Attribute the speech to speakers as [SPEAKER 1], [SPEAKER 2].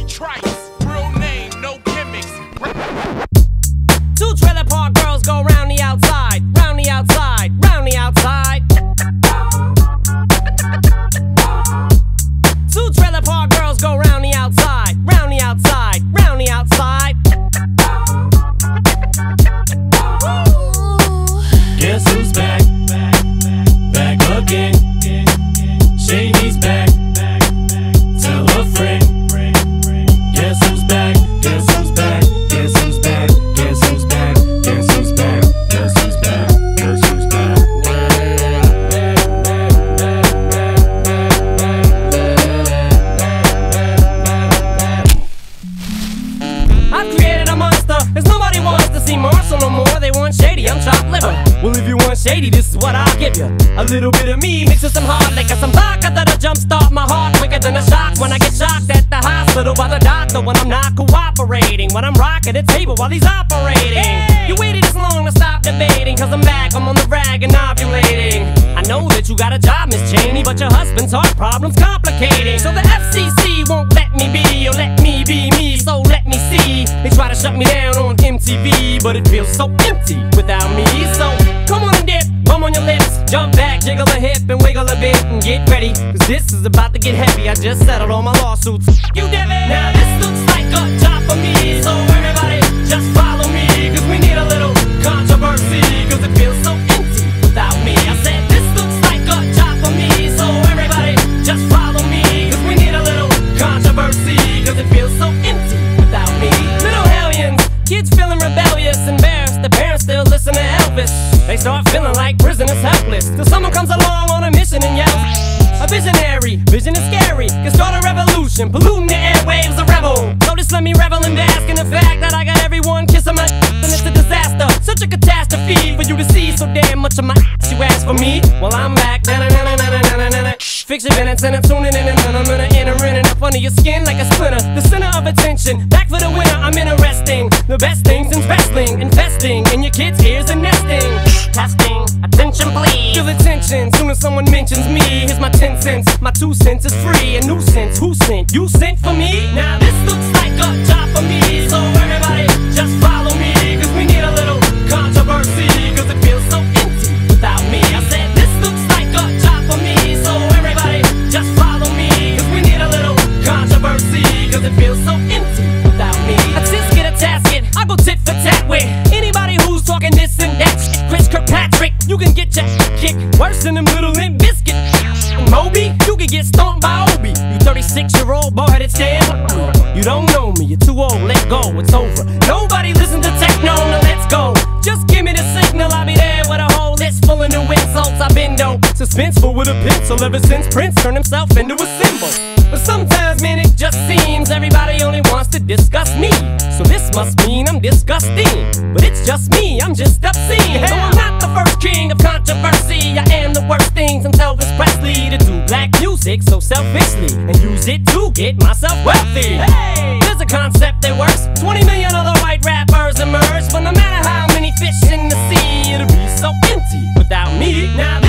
[SPEAKER 1] Obie Trice. Real name, no gimmicks.
[SPEAKER 2] Two trailer park girls go round the outside, round the outside, round the outside. Two trailer park girls go round the outside, round the outside, round the outside.
[SPEAKER 3] Guess who's back? Back again. Shady's back.
[SPEAKER 2] They want shady, I'm chopped liver. Well, if you want shady, this is what I'll give you. A little bit of me mixed with some hard liquor, some vodka that'll jumpstart my heart quicker than a shock when I get shocked at the hospital by the doctor when I'm not cooperating. When I'm rocking the table while he's operating. You waited this long to stop debating, cause I'm back, I'm on the rag and ovulating. I know that you got a job, Miss Cheney, but your husband's heart problem's complicating. So the FCC won't let me be, or let me be me, so let me see. They try to shut me down on MTV, but it feels so empty without me. So come on and dip, bum on your lips, jump back, jiggle a hip, and wiggle a bit, and get ready. Cause this is about to get heavy. I just settled all my lawsuits. You did They start feeling like prisoners helpless. Till someone comes along on a mission and yells. A visionary, vision is scary. Can start a revolution, polluting the airwaves, a rebel. Just let me revel and bask in the fact that I got everyone kissing my and it's a disaster. Such a catastrophe for you to see so damn much of my ass. You ask for me, well I'm back. Na-na-na-na-na-na-na-na. Fix your minutes and I'm tuning in and I'm gonna enter in and up under your skin like a splinter. The soon as someone mentions me. Here's my 10 cents, my 2 cents is free. A nuisance, who sent? You sent for me? Now this looks like a job for me. So everybody just follow me. Cause we need a little controversy. Cause it feels so empty without me. I said this looks like a job for me. So everybody just follow me. Cause we need a little controversy. Cause it feels so empty you can get your kicked worse than them little Limp Bizkit. Moby, you can get stomped by Obie. You 36 year old boy that's dead. You don't know me, you're too old, let go, it's over. Nobody listen to techno, now let's go. Just give me the signal, I'll be there with a whole list full of new insults. I've been dope, suspenseful with a pencil ever since Prince turned himself into a symbol. But sometimes, man, it just seems everybody only wants to discuss me. So this must mean I'm disgusting. But it's just me, I'm just obscene. Though I'm not first king of controversy, I am the worst thing since Elvis Presley to do black music so selfishly and use it to get myself wealthy. Hey, there's a concept that works. 20 million other white rappers emerge, but no matter how many fish in the sea, it'll be so empty without me. Now